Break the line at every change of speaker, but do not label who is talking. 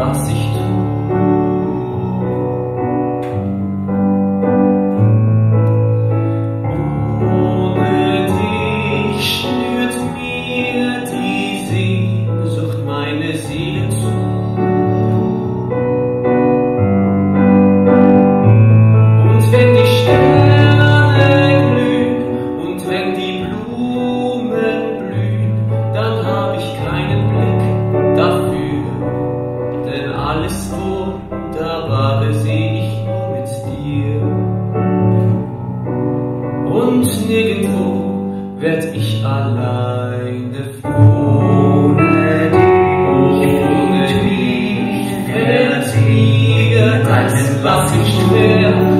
fascista. wo, da war es ich mit dir. Und nirgendwo werd ich alleine ohne
ohne dich, wär es wieder ein Lass im Schwer.